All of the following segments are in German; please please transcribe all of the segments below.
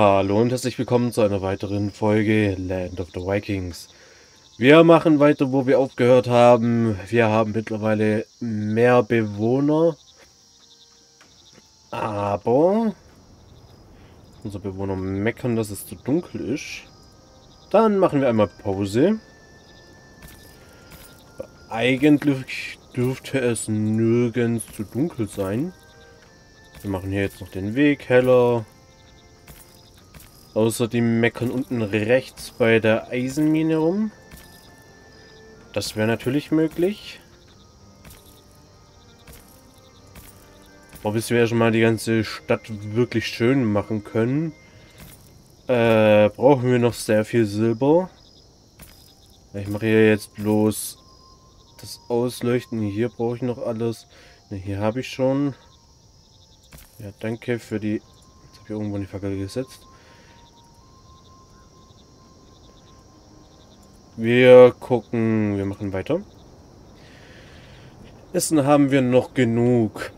Hallo und herzlich willkommen zu einer weiteren Folge Land of the Vikings. Wir machen weiter, wo wir aufgehört haben. Wir haben mittlerweile mehr Bewohner. Aber unsere Bewohner meckern, dass es zu dunkel ist. Dann machen wir einmal Pause. Eigentlich dürfte es nirgends zu dunkel sein. Wir machen hier jetzt noch den Weg heller. Außer die meckern unten rechts bei der Eisenmine rum. Das wäre natürlich möglich. Bis wir schon mal die ganze Stadt wirklich schön machen können, äh, brauchen wir noch sehr viel Silber. Ich mache hier jetzt bloß das Ausleuchten. Hier brauche ich noch alles. Ne, hier habe ich schon. Ja, danke für die... Jetzt habe ich irgendwo in die Fackel gesetzt. Wir gucken, wir machen weiter. Essen haben wir noch genug.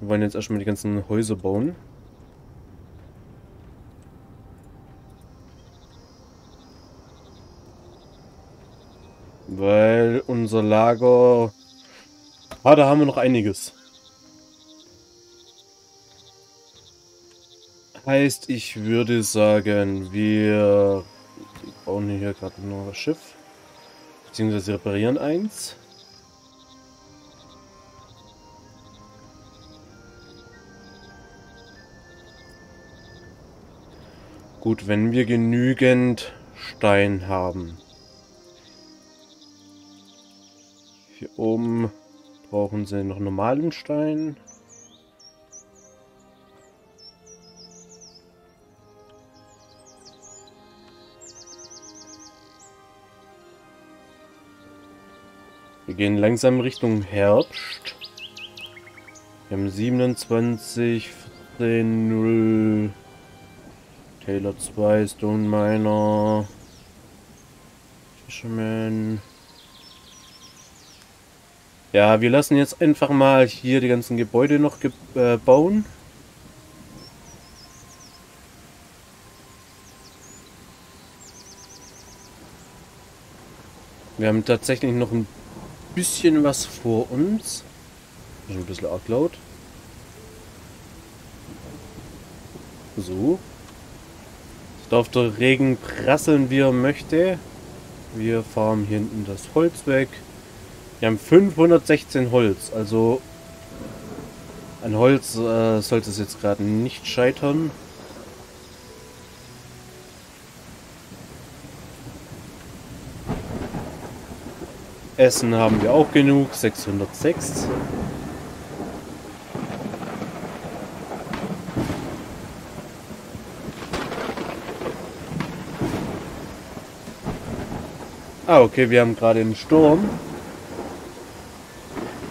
Wir wollen jetzt erstmal die ganzen Häuser bauen. Weil unser Lager... Ah, da haben wir noch einiges. Heißt, ich würde sagen, wir bauen hier gerade ein neues Schiff. Beziehungsweise reparieren eins. Gut, wenn wir genügend Stein haben. Hier oben brauchen sie noch normalen Stein. Wir gehen langsam Richtung Herbst. Wir haben 27, 14, 0. Taylor 2, Stone Miner. Fisherman. Ja, wir lassen jetzt einfach mal hier die ganzen Gebäude noch ge äh, bauen. Wir haben tatsächlich noch ein bisschen was vor uns. Schon ein bisschen arg laut. So. Jetzt darf der Regen prasseln, wie er möchte. Wir fahren hinten das Holz weg. Wir haben 516 Holz, also an Holz äh, sollte es jetzt gerade nicht scheitern. Essen haben wir auch genug, 606. Ah, okay, wir haben gerade einen Sturm.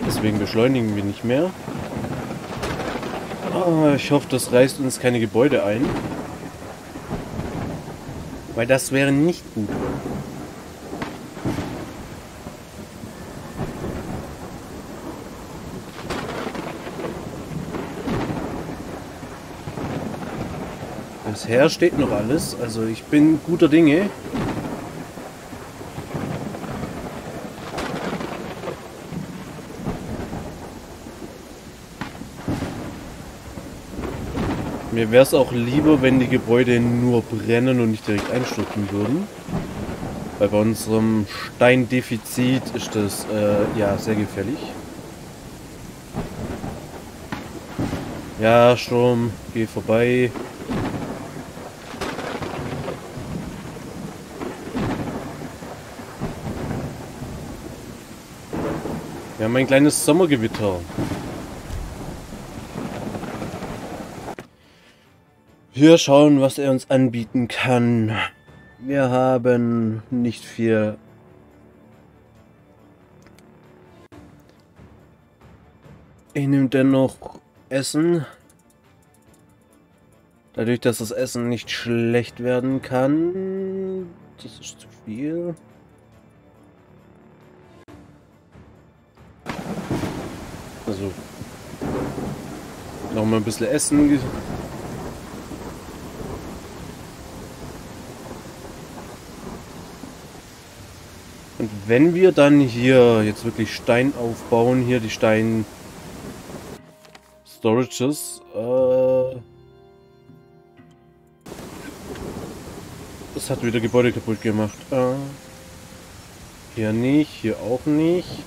Deswegen beschleunigen wir nicht mehr. Oh, ich hoffe, das reißt uns keine Gebäude ein. Weil das wäre nicht gut. Bisher steht noch alles, also ich bin guter Dinge. Mir wäre es auch lieber, wenn die Gebäude nur brennen und nicht direkt einstürzen würden. Weil bei unserem Steindefizit ist das äh, ja sehr gefährlich. Ja, Sturm, geh vorbei. Wir haben ein kleines Sommergewitter. Wir schauen, was er uns anbieten kann. Wir haben nicht viel. Ich nehme dennoch Essen. Dadurch, dass das Essen nicht schlecht werden kann. Das ist zu viel. Also noch mal ein bisschen essen. Und wenn wir dann hier jetzt wirklich Stein aufbauen, hier die Stein Storages, äh das hat wieder Gebäude kaputt gemacht. Äh hier nicht, hier auch nicht.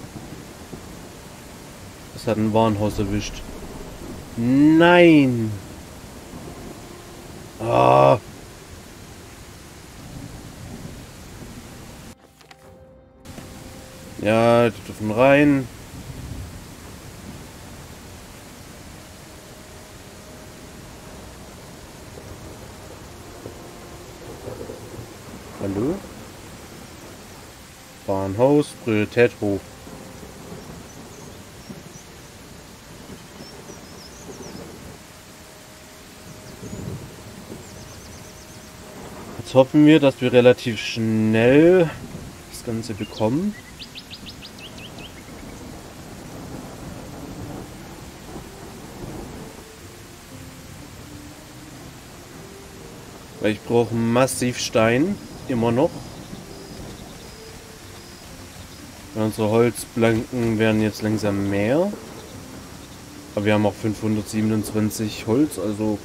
Das hat ein Warenhaus erwischt. Nein! Ah! Ja, die dürfen rein. Hallo? Bahnhaus, Priorität hoch. Jetzt hoffen wir, dass wir relativ schnell das Ganze bekommen. Weil ich brauche massiv Stein. Immer noch. Unsere Holzblanken werden jetzt langsam mehr. Aber wir haben auch 527 Holz, also...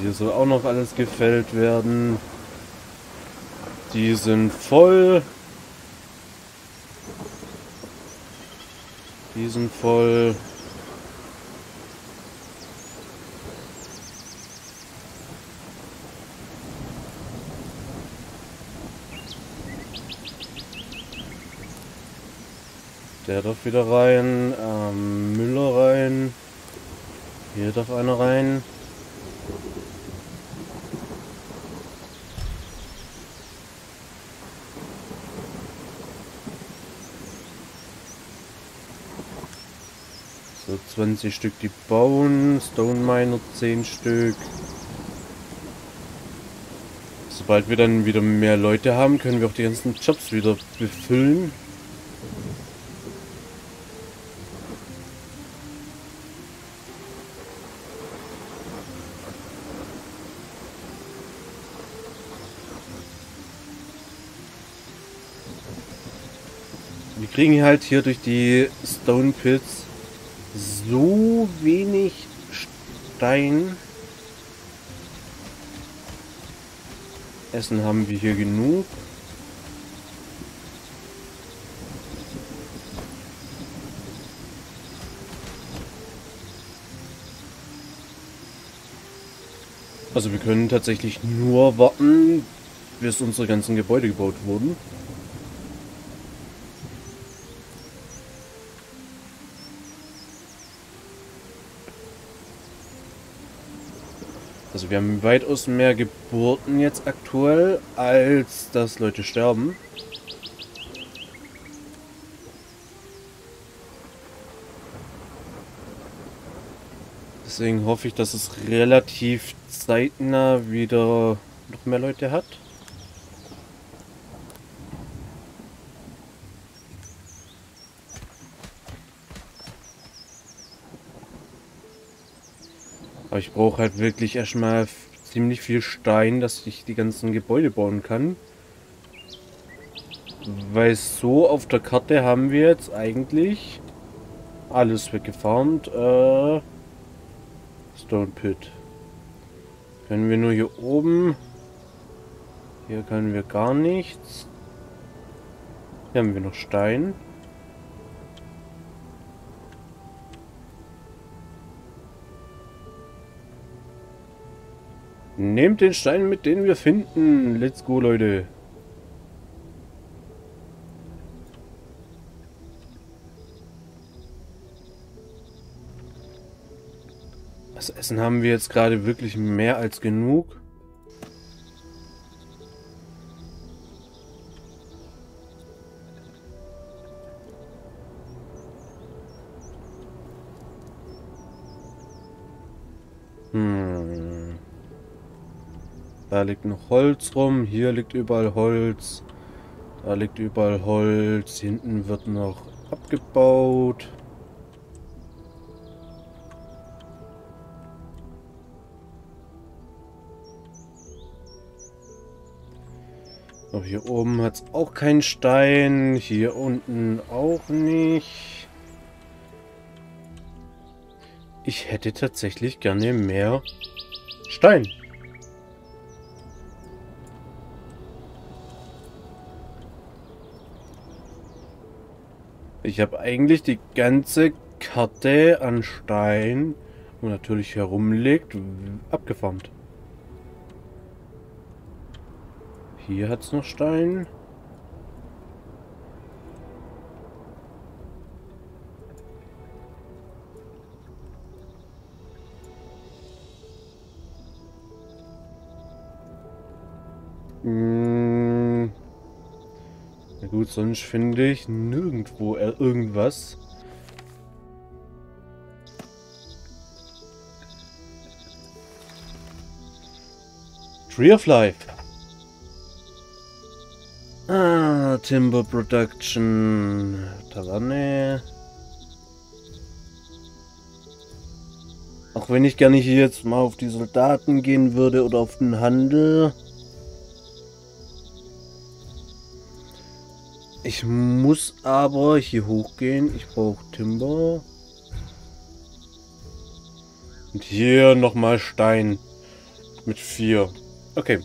Hier soll auch noch alles gefällt werden. Die sind voll. Die sind voll. Der darf wieder rein. Ähm, Müller rein. Hier darf einer rein. So 20 Stück die bauen, Stone Miner 10 Stück. Sobald wir dann wieder mehr Leute haben, können wir auch die ganzen Jobs wieder befüllen. Wir kriegen halt hier durch die Stone Pits so wenig Stein. Essen haben wir hier genug. Also wir können tatsächlich nur warten, bis unsere ganzen Gebäude gebaut wurden. Also wir haben weitaus mehr Geburten jetzt aktuell, als dass Leute sterben. Deswegen hoffe ich, dass es relativ zeitnah wieder noch mehr Leute hat. Ich brauche halt wirklich erstmal ziemlich viel Stein, dass ich die ganzen Gebäude bauen kann. Weil so auf der Karte haben wir jetzt eigentlich alles weggefarmt. Äh, Stone Pit. Können wir nur hier oben. Hier können wir gar nichts. Hier haben wir noch Stein. Nehmt den Stein mit, den wir finden. Let's go, Leute. Das Essen haben wir jetzt gerade wirklich mehr als genug. Da liegt noch Holz rum. Hier liegt überall Holz. Da liegt überall Holz. Hinten wird noch abgebaut. Aber hier oben hat es auch keinen Stein. Hier unten auch nicht. Ich hätte tatsächlich gerne mehr Stein. Ich habe eigentlich die ganze Karte an Stein, wo natürlich herumliegt, abgefarmt. Hier hat es noch Stein. Hm. Gut, sonst finde ich nirgendwo irgendwas. Tree of Life. Ah, Timber Production. Taverne. Auch wenn ich gerne hier jetzt mal auf die Soldaten gehen würde oder auf den Handel. Ich muss aber hier hochgehen. Ich brauche Timber. Und hier nochmal Stein. Mit vier. Okay.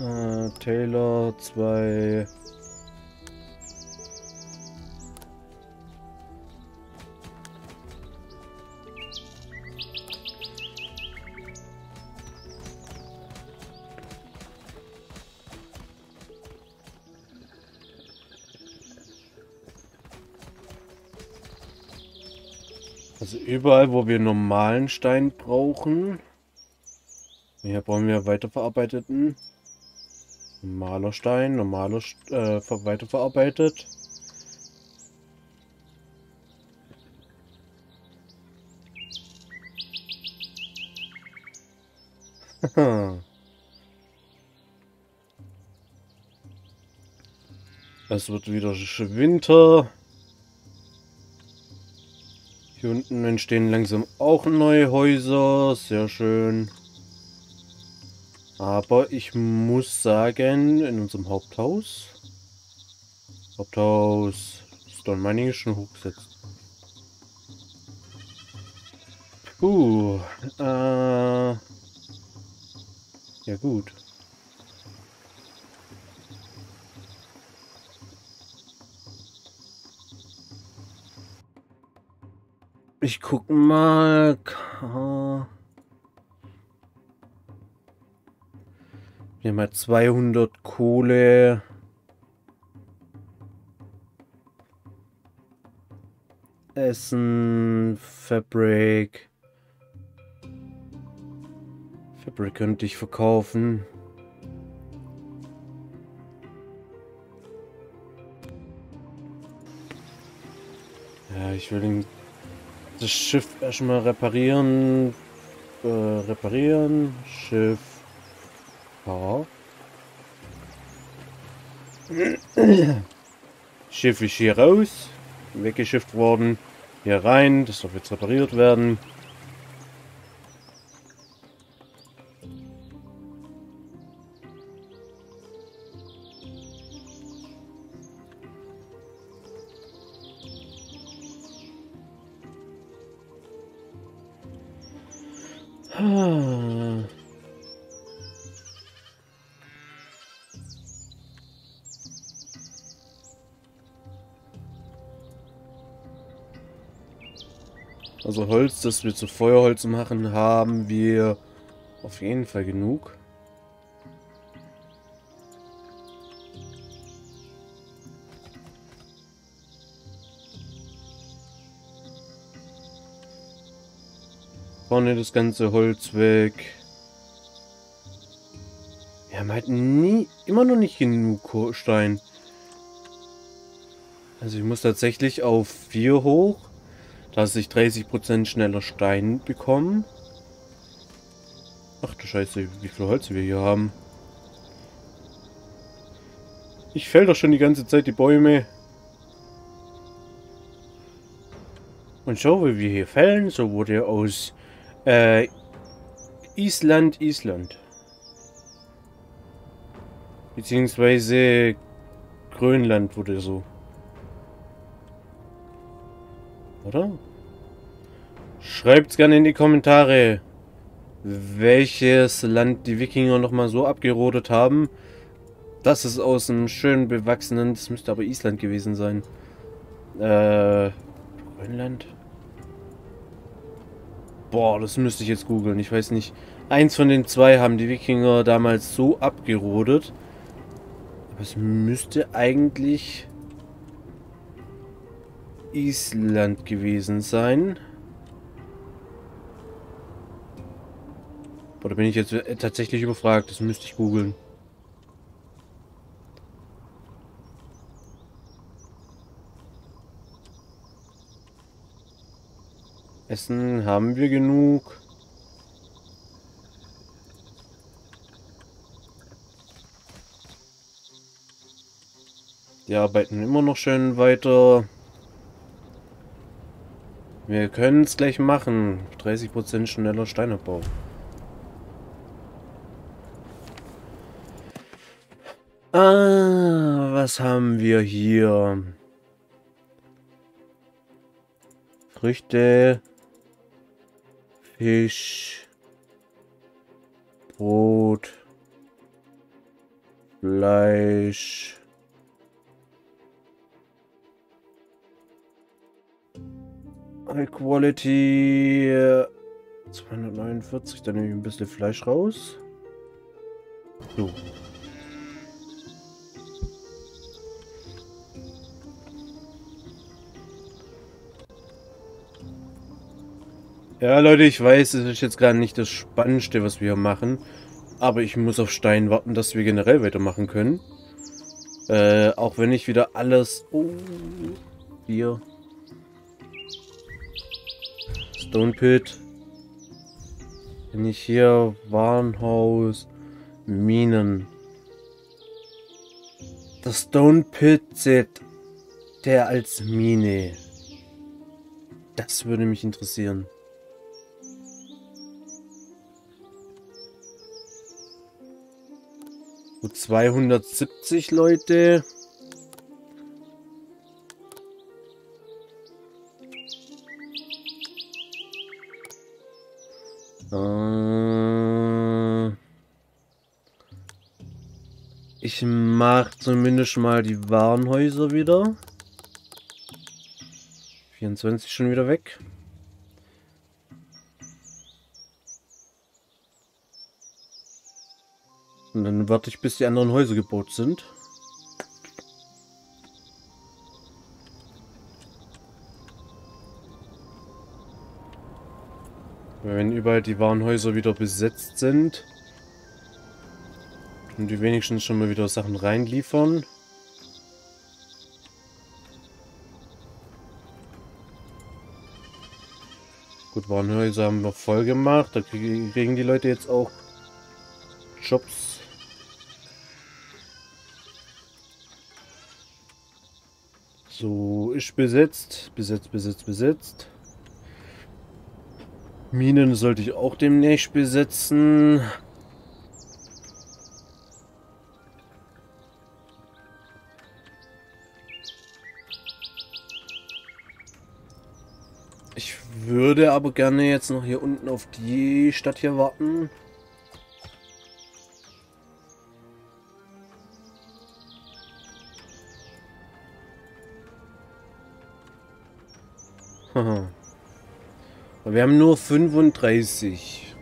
Äh, Taylor, zwei Also überall, wo wir normalen Stein brauchen. Hier brauchen wir weiterverarbeiteten. Normaler Stein, normaler äh, weiterverarbeitet. es wird wieder Winter. Hier unten entstehen langsam auch neue Häuser. Sehr schön. Aber ich muss sagen, in unserem Haupthaus... Haupthaus Stone Mining ist schon hochgesetzt. Puh. Äh, ja gut. Ich guck mal. Wir haben halt 200 Kohle. Essen, Fabric. Fabric könnte ich verkaufen. Ja, ich will den das Schiff erstmal reparieren. Äh, reparieren. Schiff. Ja. Schiff ist hier raus. Weggeschifft worden. Hier rein. Das soll jetzt repariert werden. Holz, das wir zu Feuerholz machen, haben wir auf jeden Fall genug. Vorne das ganze Holz weg. Wir haben halt nie, immer noch nicht genug Stein. Also ich muss tatsächlich auf 4 hoch. Dass ich 30% schneller Stein bekomme. Ach du Scheiße, wie viel Holz wir hier haben. Ich fäll doch schon die ganze Zeit die Bäume. Und so wie wir hier fällen, so wurde aus äh, Island, Island. Beziehungsweise Grönland wurde so. Oder? Schreibt's gerne in die Kommentare, welches Land die Wikinger nochmal so abgerodet haben. Das ist aus einem schön bewachsenen, das müsste aber Island gewesen sein. Äh, Grönland? Boah, das müsste ich jetzt googeln. Ich weiß nicht. Eins von den zwei haben die Wikinger damals so abgerodet. Aber es müsste eigentlich Island gewesen sein. Oder bin ich jetzt tatsächlich überfragt? Das müsste ich googeln. Essen haben wir genug. Die arbeiten immer noch schön weiter. Wir können es gleich machen. 30% schneller Steinerbau. Ah, was haben wir hier? Früchte. Fisch, Brot, Fleisch, High Quality 249, dann nehme ich ein bisschen Fleisch raus. So. Ja, Leute, ich weiß, es ist jetzt gerade nicht das Spannendste, was wir hier machen. Aber ich muss auf Stein warten, dass wir generell weitermachen können. Äh, auch wenn ich wieder alles... Oh, hier. Stone Pit. Wenn ich hier Warenhaus, Minen. Das Stone Pit zählt der als Mine. Das würde mich interessieren. So 270 Leute. Äh, ich mach zumindest mal die Warenhäuser wieder. 24 schon wieder weg. Und dann warte ich, bis die anderen Häuser gebaut sind. Wenn überall die Warenhäuser wieder besetzt sind und die wenigstens schon mal wieder Sachen reinliefern. Gut, Warenhäuser haben wir voll gemacht. Da kriegen die Leute jetzt auch Jobs So, ist besetzt. Besetzt, besetzt, besetzt. Minen sollte ich auch demnächst besetzen. Ich würde aber gerne jetzt noch hier unten auf die Stadt hier warten. Wir haben nur 35.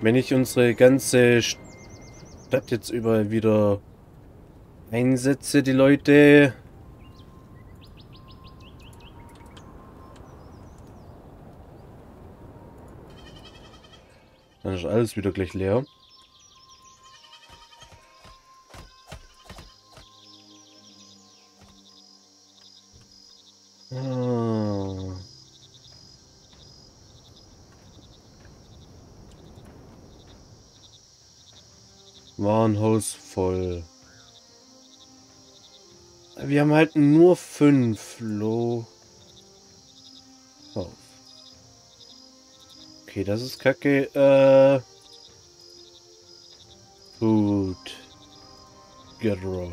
Wenn ich unsere ganze Stadt jetzt über wieder einsetze, die Leute... Dann ist alles wieder gleich leer. Warenhaus voll. Wir haben halt nur fünf Lo. Oh. Okay, das ist kacke. Äh. Food. Gatherer.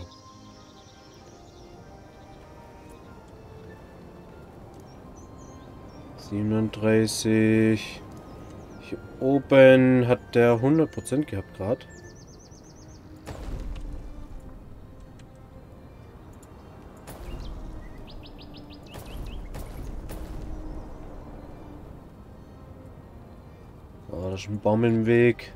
Siebenunddreißig. Hier oben hat der 100% gehabt gerade. Ist ein Baum im Weg.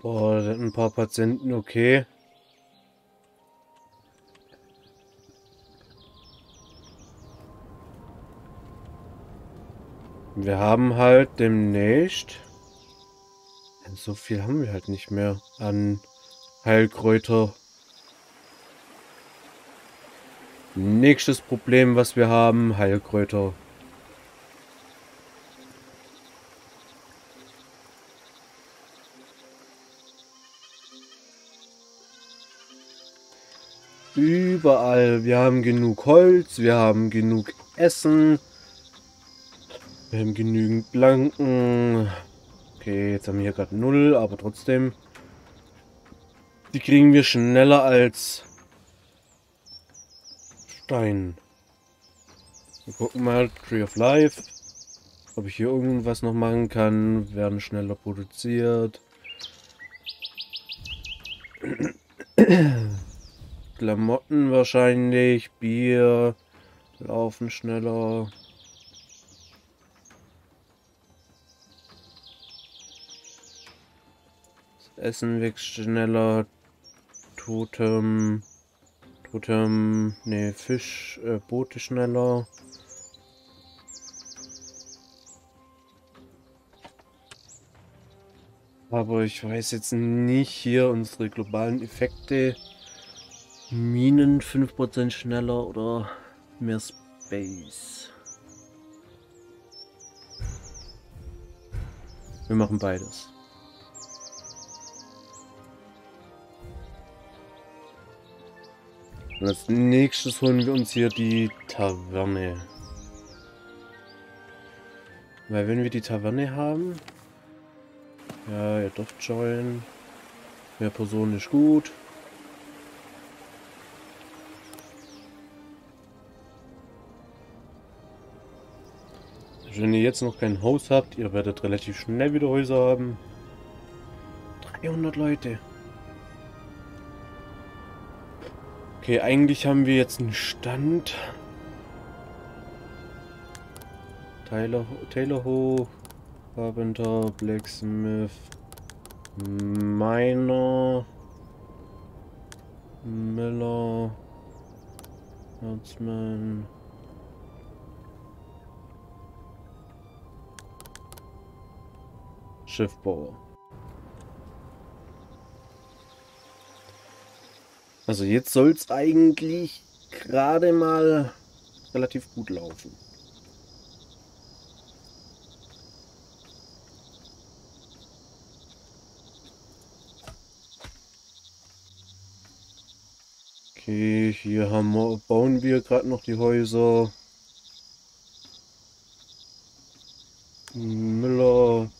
Boah, ein paar Patienten, okay. Wir haben halt demnächst... So viel haben wir halt nicht mehr an Heilkräuter. Nächstes Problem, was wir haben, Heilkräuter. Überall. Wir haben genug Holz, wir haben genug Essen. Wir haben genügend Blanken. Okay, jetzt haben wir hier gerade null, aber trotzdem. Die kriegen wir schneller als Stein. Wir gucken mal, Tree of Life. Ob ich hier irgendwas noch machen kann. Werden schneller produziert. Klamotten wahrscheinlich, Bier, laufen schneller. Essen wächst schneller. Totem, Totem, ne, Fisch, äh, Boote schneller. Aber ich weiß jetzt nicht hier unsere globalen Effekte. Minen 5% schneller oder mehr Space. Wir machen beides. Und als nächstes holen wir uns hier die Taverne. Weil wenn wir die Taverne haben... Ja, ihr dürft joinen. Mehr Personen ist gut. Wenn ihr jetzt noch kein Haus habt, ihr werdet relativ schnell wieder Häuser haben. 300 Leute. Okay, eigentlich haben wir jetzt einen Stand. Taylor, Taylor Hoch, Carpenter, Blacksmith, Miner, Miller, Herzmann. Schiffbauer. Also jetzt soll es eigentlich gerade mal relativ gut laufen. Okay, hier haben wir, bauen wir gerade noch die Häuser. Müller,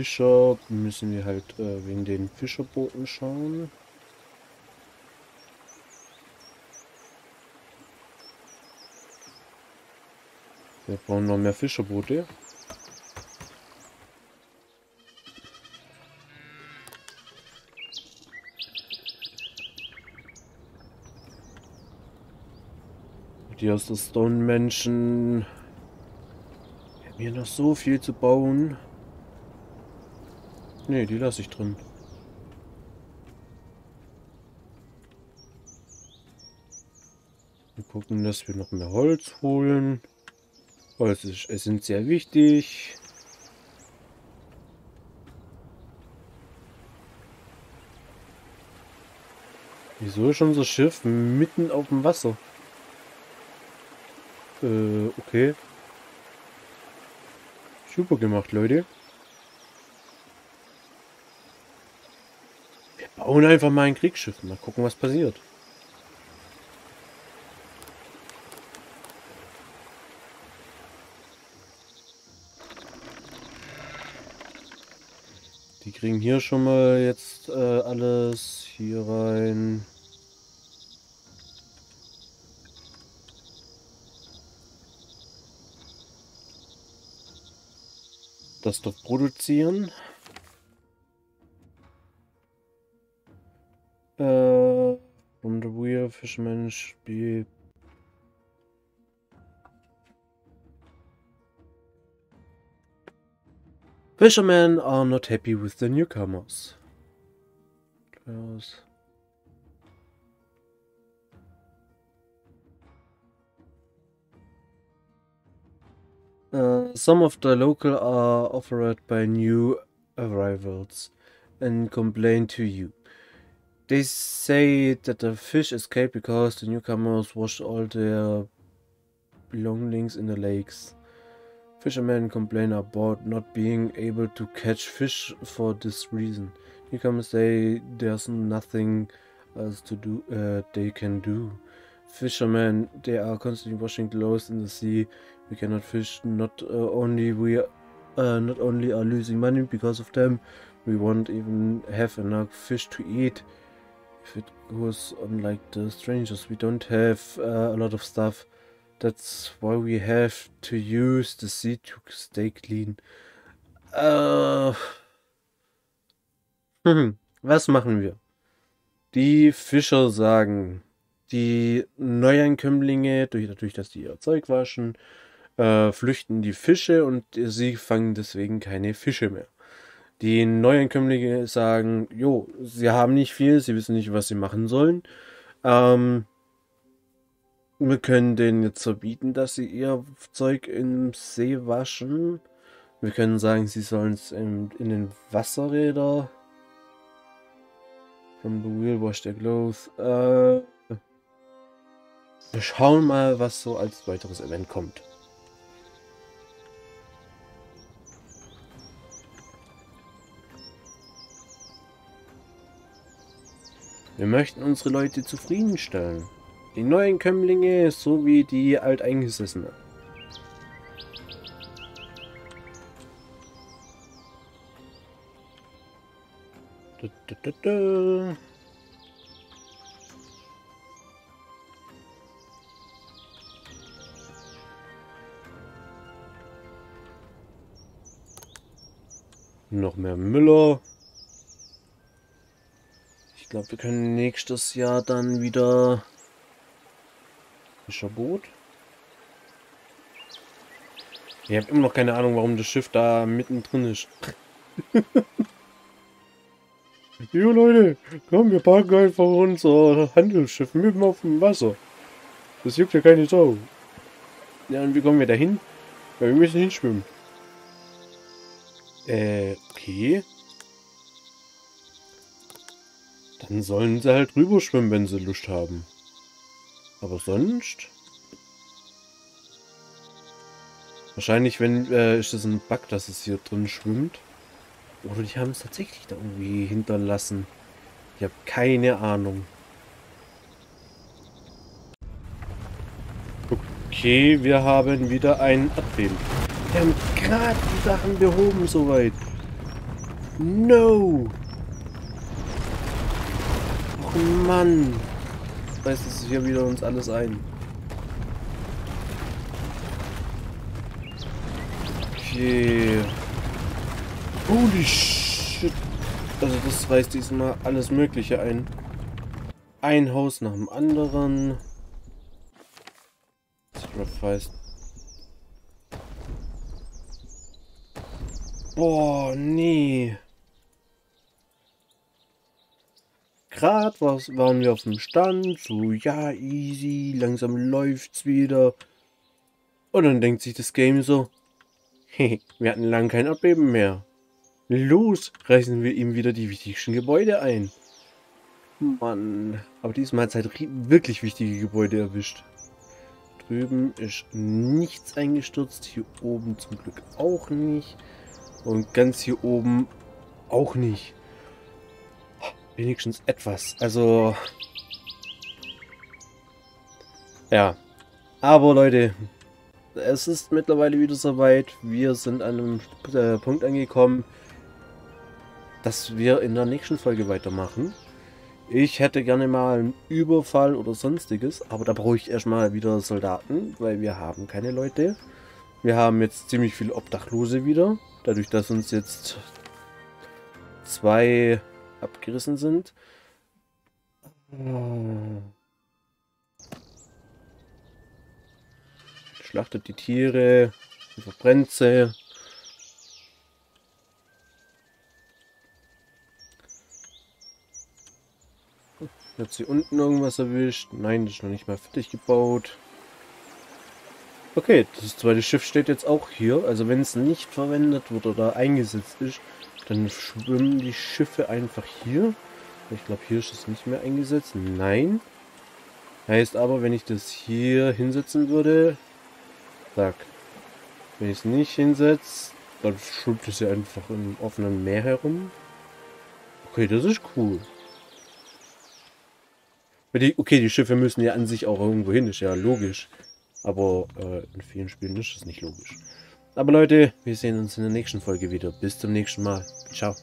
Fischer müssen wir halt äh, wegen den Fischerbooten schauen. Wir brauchen noch mehr Fischerboote. Die aus der Stone-Menschen. Wir haben hier noch so viel zu bauen. Ne, die lasse ich drin. Wir gucken, dass wir noch mehr Holz holen. Oh, es ist essentiell wichtig. Wieso ist unser Schiff mitten auf dem Wasser? Äh, okay. Super gemacht, Leute. Bauen einfach mal ein Kriegsschiff. Mal gucken, was passiert. Die kriegen hier schon mal jetzt äh, alles hier rein. Das doch produzieren. Äh, from the Weir Fisherman Spiel Fishermen are not happy with the newcomers. Close. Uh, some of the local are offered by new arrivals and complain to you. They say that the fish escaped because the newcomers washed all their belongings in the lakes. Fishermen complain about not being able to catch fish for this reason. Newcomers say there's nothing else to do uh, they can do. Fishermen, they are constantly washing clothes in the sea. We cannot fish. Not uh, only we, uh, not only are losing money because of them, we won't even have enough fish to eat. If it goes on like the strangers, we don't have uh, a lot of stuff. That's why we have to use the sea to stay clean. Äh, was machen wir? Die Fischer sagen, die Neuankömmlinge, durch, dadurch, dass die ihr Zeug waschen, äh, flüchten die Fische und sie fangen deswegen keine Fische mehr. Die Neuankömmlinge sagen, jo, sie haben nicht viel, sie wissen nicht, was sie machen sollen. Ähm, wir können denen jetzt verbieten, dass sie ihr Zeug im See waschen. Wir können sagen, sie sollen es in, in den Wasserräder. From the wheel wash their clothes. Äh, wir schauen mal, was so als weiteres Event kommt. Wir möchten unsere Leute zufriedenstellen. Die neuen Kömmlinge sowie die Alteingesessenen. Noch mehr Müller. Wir können nächstes Jahr dann wieder Fischerboot. Ich habe immer noch keine Ahnung, warum das Schiff da mittendrin ist. jo Leute, komm, wir parken einfach unser Handelsschiff mitten auf dem Wasser. Das juckt ja keine Sau. Ja, und wie kommen wir da hin? Ja, wir müssen hinschwimmen. Äh, okay. Dann sollen sie halt rüber schwimmen, wenn sie Lust haben. Aber sonst... Wahrscheinlich, wenn, äh, ist das ein Bug, dass es hier drin schwimmt. Oder die haben es tatsächlich da irgendwie hinterlassen. Ich habe keine Ahnung. Okay, wir haben wieder ein Erdbeben. Wir haben gerade die Sachen behoben soweit. No! Mann! reißt es hier wieder uns alles ein. Okay. Holy shit. Also das reißt diesmal alles mögliche ein. Ein Haus nach dem anderen. Sacrifice. Boah, nee. Grad waren wir auf dem Stand, so ja, easy, langsam läuft's wieder. Und dann denkt sich das Game so, hey, wir hatten lange kein Erdbeben mehr. Los, reißen wir ihm wieder die wichtigsten Gebäude ein. Mann, aber diesmal hat es halt wirklich wichtige Gebäude erwischt. Drüben ist nichts eingestürzt, hier oben zum Glück auch nicht. Und ganz hier oben auch nicht. Wenigstens etwas. Also... Ja. Aber Leute, es ist mittlerweile wieder soweit. Wir sind an einem äh, Punkt angekommen, dass wir in der nächsten Folge weitermachen. Ich hätte gerne mal einen Überfall oder sonstiges, aber da brauche ich erstmal wieder Soldaten, weil wir haben keine Leute. Wir haben jetzt ziemlich viele Obdachlose wieder, dadurch, dass uns jetzt zwei abgerissen sind. Schlachtet die Tiere, verbrennt sie. Hat sie unten irgendwas erwischt? Nein, das ist noch nicht mal fertig gebaut. Okay, das zweite Schiff steht jetzt auch hier. Also wenn es nicht verwendet wird oder eingesetzt ist, dann schwimmen die Schiffe einfach hier. Ich glaube, hier ist es nicht mehr eingesetzt. Nein. Heißt aber, wenn ich das hier hinsetzen würde, zack. Wenn ich es nicht hinsetze, dann schwimmt es ja einfach im offenen Meer herum. Okay, das ist cool. Okay, die Schiffe müssen ja an sich auch irgendwo hin, ist ja logisch. Aber äh, in vielen Spielen ist das nicht logisch. Aber Leute, wir sehen uns in der nächsten Folge wieder. Bis zum nächsten Mal. Ciao.